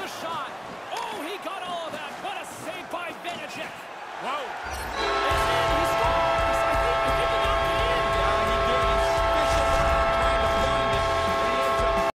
a shot. Oh, he got all of that. What a save by Benedict. Whoa.